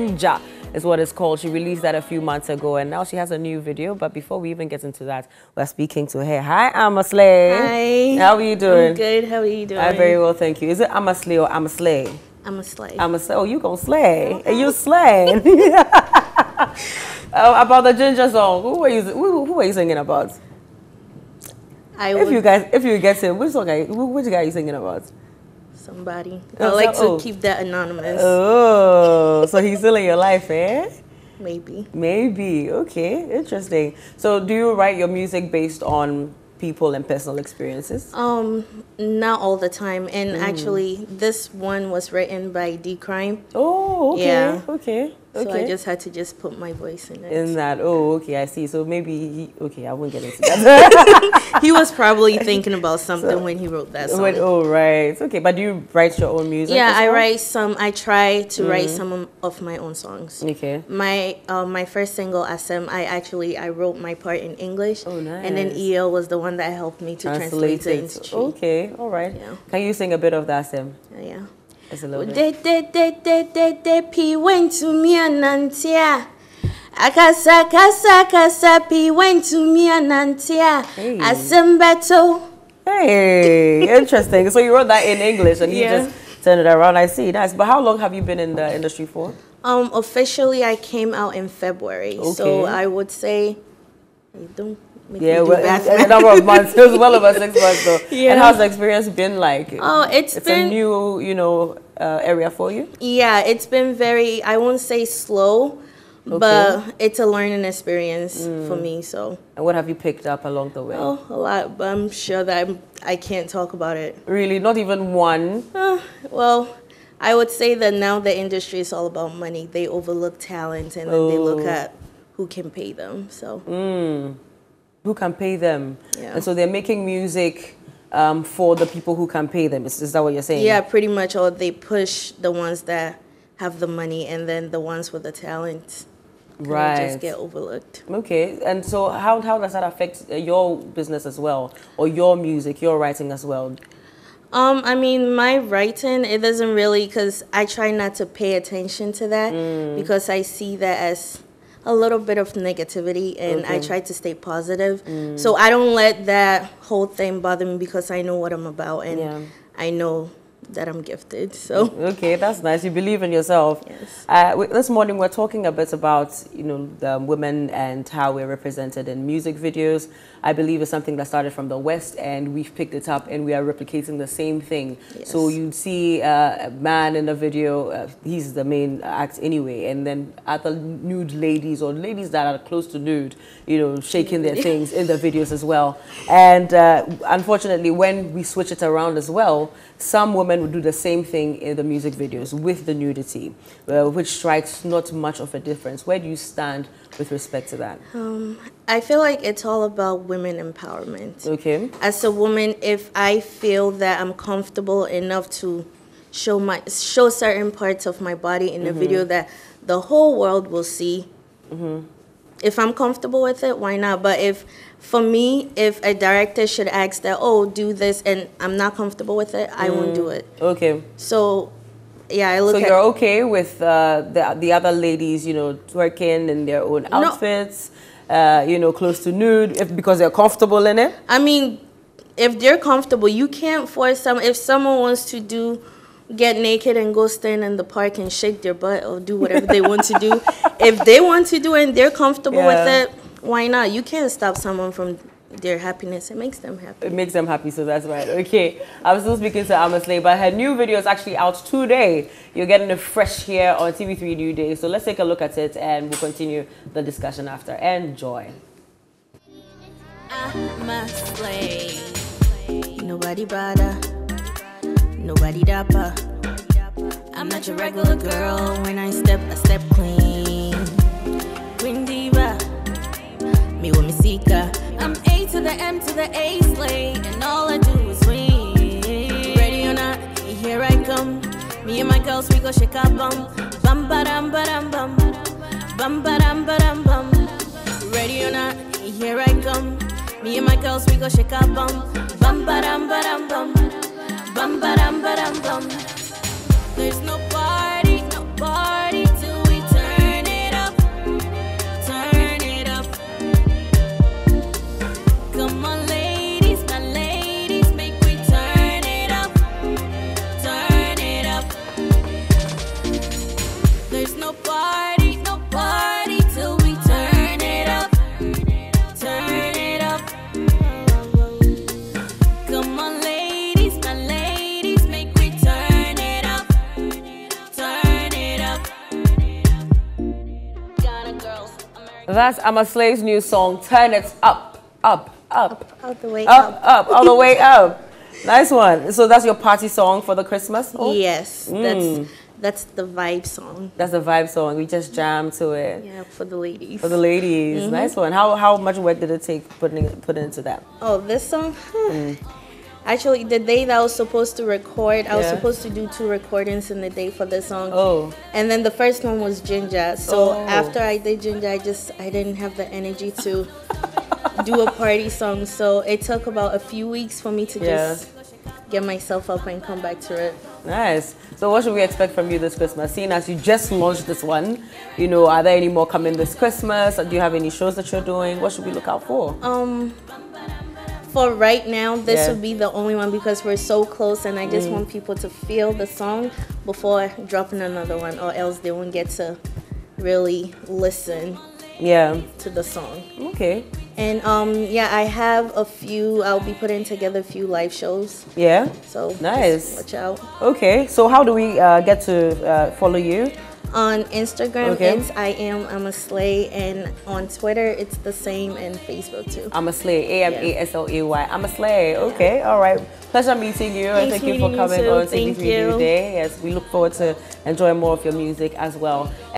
Ginger is what it's called. She released that a few months ago and now she has a new video. But before we even get into that, we're speaking to her. Hi, Ama Slay. Hi. How are you doing? I'm good. How are you doing? I'm very well, thank you. Is it Amaslay or Amaslay? I'm a slave. I'm a slay. Oh, you gonna slay? And you slaying? Oh, about the ginger song. Who are you? Who, who are you singing about? I If would you guys, if you get it, which song? Are you, which guy are you singing about? Somebody. Oh, I like so- to keep that anonymous. Oh, so he's still in your life, eh? Maybe. Maybe. Okay, interesting. So, do you write your music based on people and personal experiences? Um, not all the time. And Mm. actually, this one was written by D-Cryme, Oh, okay, Yeah. okay, so. I just had to just put my voice in it. in that. Oh, okay, I see. So maybe he, okay, I won't get into that. he was probably thinking about something when he wrote that song. Wait, oh, right. Okay, but do you write your own music? yeah, I write some. I try to write Mm. some of my own songs. Okay. My uh, my first single, Asem, I actually I wrote my part in English. Oh, nice. And then. EO was the one that helped me to translate, it into. Okay, all right. Yeah. Can you sing a bit of that, Sim? Yeah. Just a little bit. De de de de de de pi went to me anantia. Akasa kasa kasa pi went to me anantia. Hey. Asembeto. Hey, interesting. So you wrote that in English and you just turned it around. I see. Nice. But how long have you been in the industry for? Um, officially I came out in February, Okay. so I would say, you don't make Yeah, well, a number of months. It was well over six months though. Yeah. And how's the experience been like? Oh, it's it's been a new, you know, uh, area for you. Yeah, it's been very, I won't say slow, but it's a learning experience for Mm. me. So, And what have you picked up along the way? oh, a lot, but I'm sure that I'm, I can't talk about it. Really, not even one. Uh, well, I would say that now the industry is all about money. They overlook talent and then they look Oh. at who can pay them. So, Mm. Who can pay them? Yeah. And so they're making music um, for the people who can pay them. Is, is that what you're saying? yeah, pretty much, or they push the ones that have the money and then the ones with the talent Right. just get overlooked. Okay, and so how, how does that affect uh, your business as well, or your music, your writing as well? Um, I mean, my writing, it doesn't really, because I try not to pay attention to that Mm. because I see that as a little bit of negativity and I try to stay positive. Mm. So I don't let that whole thing bother me because I know what I'm about and Yeah. I know that I'm gifted. So, Okay, that's nice. You believe in yourself. Yes. Uh, this morning we're talking a bit about you know the women and how we're represented in music videos. I believe it's something that started from the West, and we've picked it up, and we are replicating the same thing. So you'd see uh, a man in the video; uh, he's the main act anyway, and then other nude ladies or ladies that are close to nude, you know, shaking their things in the videos as well. And uh, unfortunately, when we switch it around as well, some women would do the same thing in the music videos with the nudity, uh, which strikes not much of a difference. Where do you stand with respect to that? Um, I feel like it's all about women empowerment. Okay. as a woman, if I feel that I'm comfortable enough to show my show certain parts of my body in a mm-hmm. video that the whole world will see, mm-hmm. If I'm comfortable with it, why not? But if for me, if a director should ask that, oh, do this, and I'm not comfortable with it, I won't do it. Okay. So, yeah, I look So you're okay with uh, the the other ladies, you know, twerking in their own outfits, uh, you know, close to nude, if, because they're comfortable in it. I mean, if they're comfortable, you can't force some. If someone wants to do, get naked and go stand in the park and shake their butt or do whatever they want to do, if they want to do it and they're comfortable Yeah. with it, why not? You can't stop someone from their happiness. It makes them happy. It makes them happy, so that's right. Okay, I'm still speaking to Ama Slay, but her new video is actually out today. You're getting it fresh here on TV3 New Day. So let's take a look at it and we'll continue the discussion after. Enjoy. I'm a slave. Nobody bother. Nobody dapper. I'm not your regular girl. When I step, I step clean. Queen diva. Me with me seeker. I'm A to the M to the A slave. And all I do is win. Ready or not, here I come. Me and my girls, we go shake our bum. Bum ba dum ba dum bum. Bum ba dum ba dum bum. Ready or not, here I come. Me and my girls, we go shake our bum. Bum ba dum ba dum bum. Bum ba dum ba dum bum. There's no That's I'ma new song, Turn It Up, Up, Up. All the way Up, up. up, all the way up. Nice one. So that's your party song for the Christmas? Oh, Yes, that's that's the vibe song. That's the vibe song. We just jam to it. Yeah, for the ladies. For the ladies. Mm-hmm. Nice one. How how much work did it take putting it putting into that? Oh, this song? Actually, the day that I was supposed to record, I was Yeah. supposed to do two recordings in the day for this song. Oh. And then the first one was Ginger. So Oh. after I did Ginger, I just I didn't have the energy to do a party song. So it took about a few weeks for me to Yeah. just get myself up and come back to it. Nice. So what should we expect from you this Christmas? Seeing as you just launched this one, you know, are there any more coming this Christmas? Or do you have any shows that you're doing? What should we look out for? Um for right now, this Yeah. would be the only one because we're so close, and I just want people to feel the song before dropping another one, or else they won't get to really listen Yeah. to the song. Okay. And um, yeah, I have a few. I'll be putting together a few live shows, Yeah. so Nice. watch out. Okay. So how do we uh, get to uh, follow you? On Instagram, Okay. it's I am I'm a slay, and on Twitter, it's the same, and Facebook too. I'm a slay. A M A S L A Y. I'm a slay. Okay. All right. Pleasure meeting you. and thank you for meeting you coming on Thank you for your day. Yes, we look forward to enjoying more of your music as well.